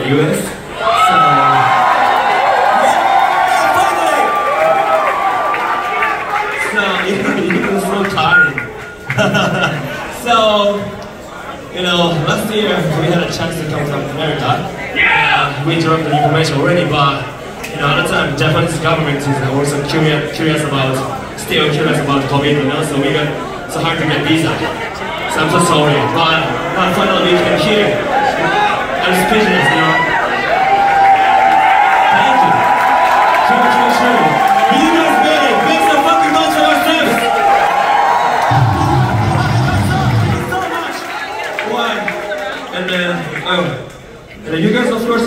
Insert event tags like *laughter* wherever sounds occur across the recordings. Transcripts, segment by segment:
the US. So. So you know, you're so tired. so, you know, last year we had a chance to come from America. Uh, we dropped the information already, but you know, at the time, Japanese government is also curious, curious about, still curious about COVID, you know, so we got so hard to get visa. So I'm so sorry, but, but finally we came here. I'm speechless, you know.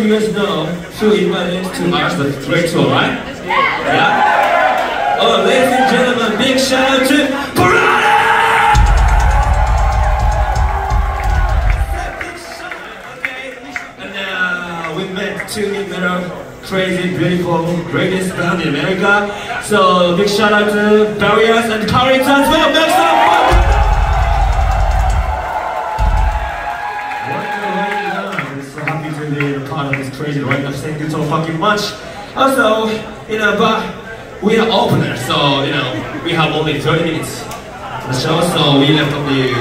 Guys, of course, you guys know who invited to us the great tour, right? Yeah. Oh, ladies and gentlemen, big shout out to Polaris! And uh, we met two better, crazy, beautiful, greatest band in America. So big shout out to Varials and Carrington as well. Crazy right now. Thank you so fucking much. Also, you know, but we are openers, so you know, we have only 30 minutes the show, so we left only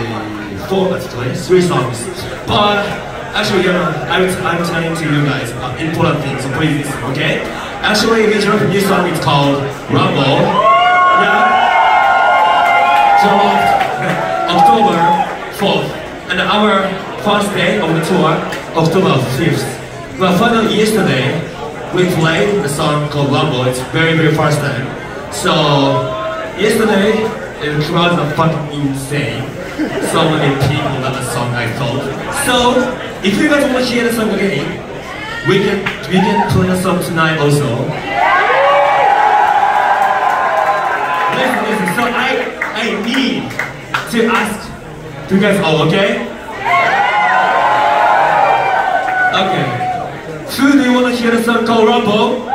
four, actually, three songs. But actually, you know, I'm, I'm telling to you guys uh, important things, so please listen, okay? Actually, we dropped a new song, it's called Rumble. Yeah? dropped *laughs* October 4th, and our first day of the tour, October 5th. But finally, yesterday, we played a song called Rumble. It's very, very first time. So, yesterday, the crowds are fucking insane. So many people love the song, I thought. So, if you guys want to hear the song again, we can we can play the song tonight also. Listen, listen. So I I need to ask you guys all, okay? Okay. Do you want to hear the song called Rumble?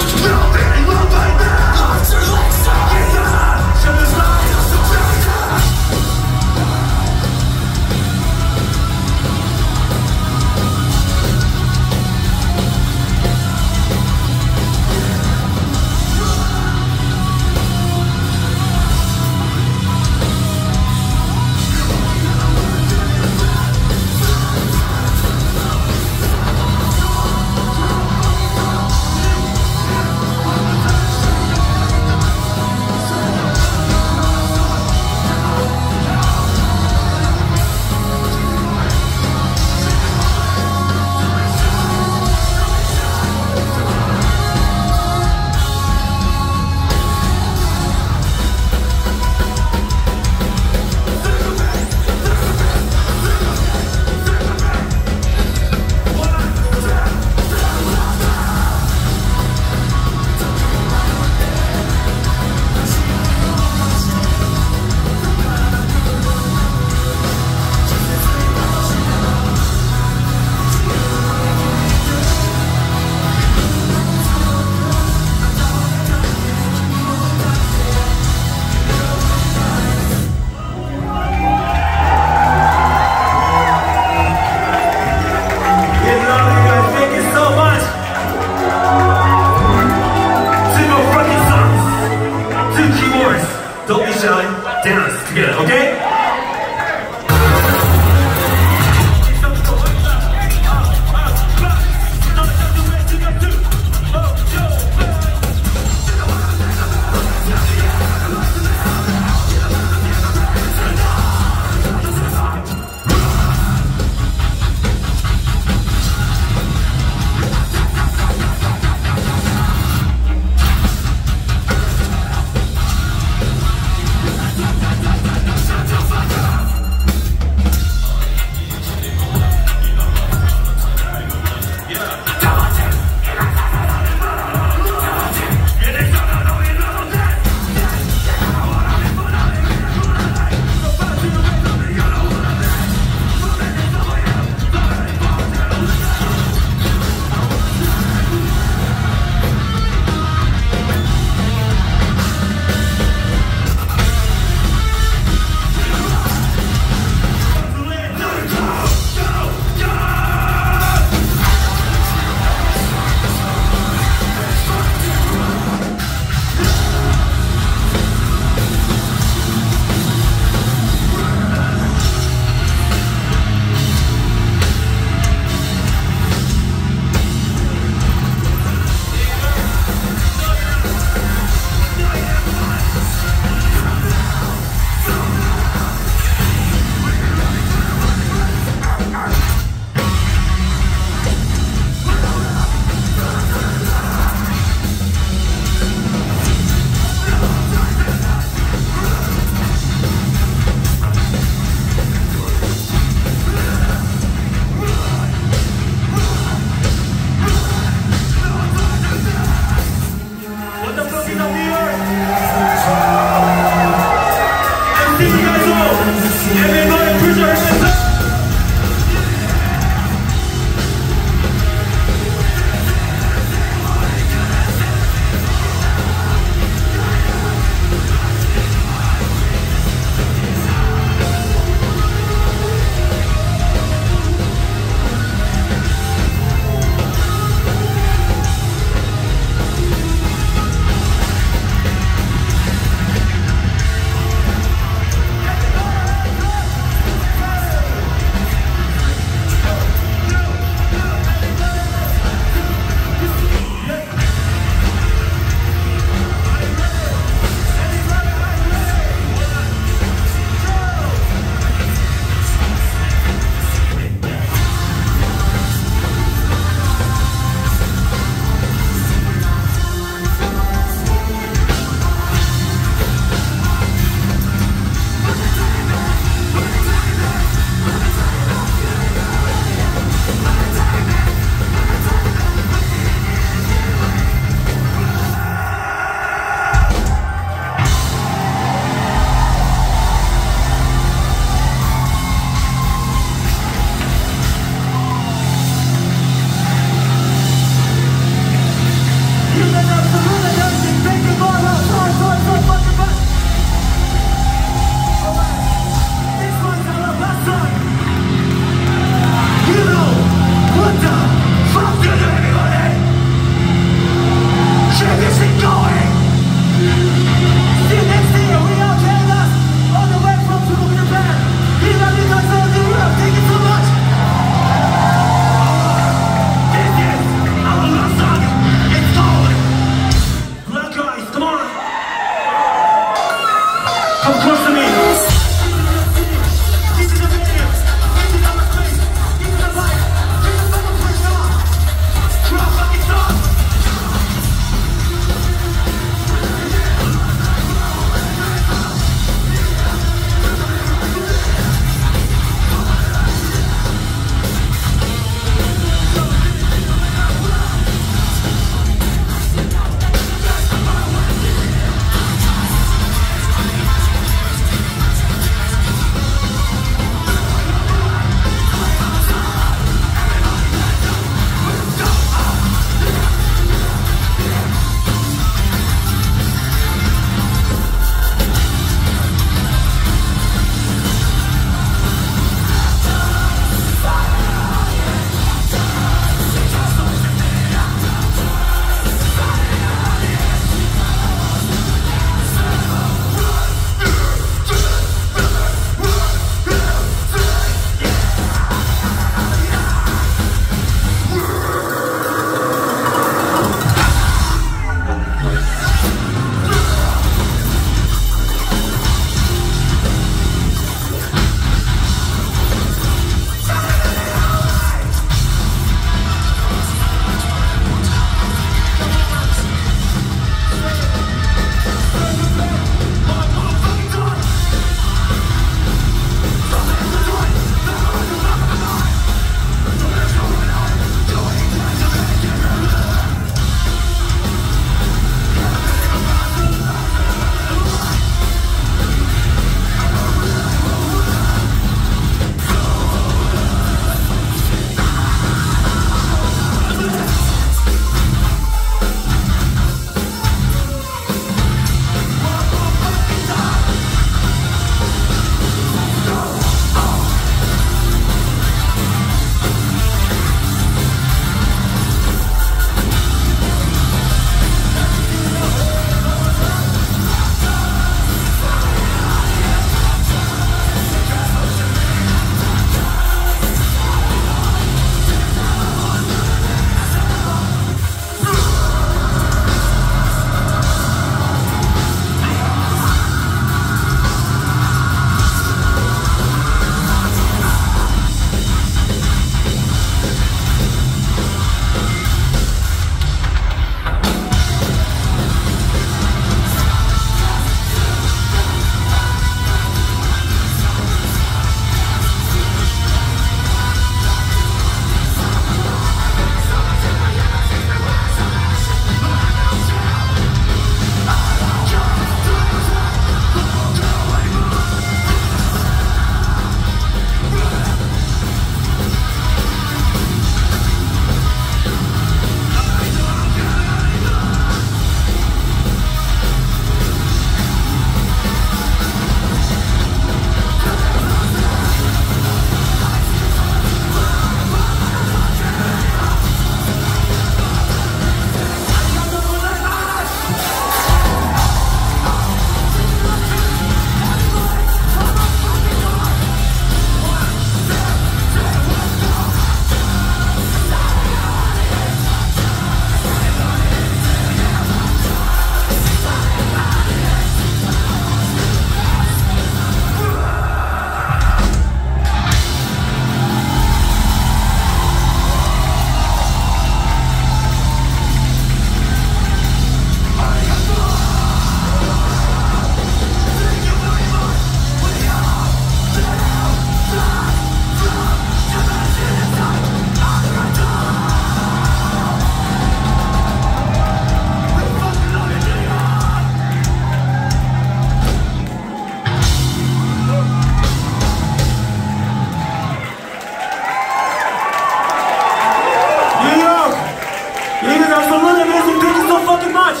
much!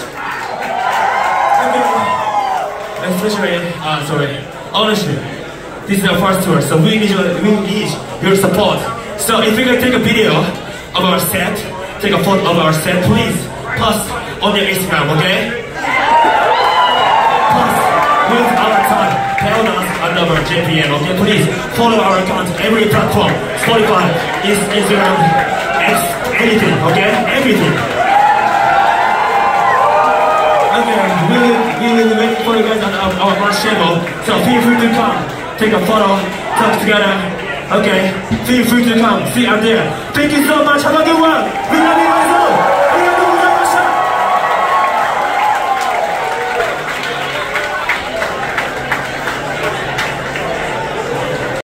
Especially, uh, sorry, honestly, this is our first tour, so we need, your, we need your support. So if you can take a video of our set, take a photo of our set, please post on your Instagram, okay? Post with our tag, tell number, JPM, okay? Please follow our account every platform, Spotify, Instagram, X, anything, okay? Everything. We will, we will wait for you guys on our, our channel, so feel free to come, take a photo, talk together, okay? Feel free to come, see out there. Thank you so much, have a good one!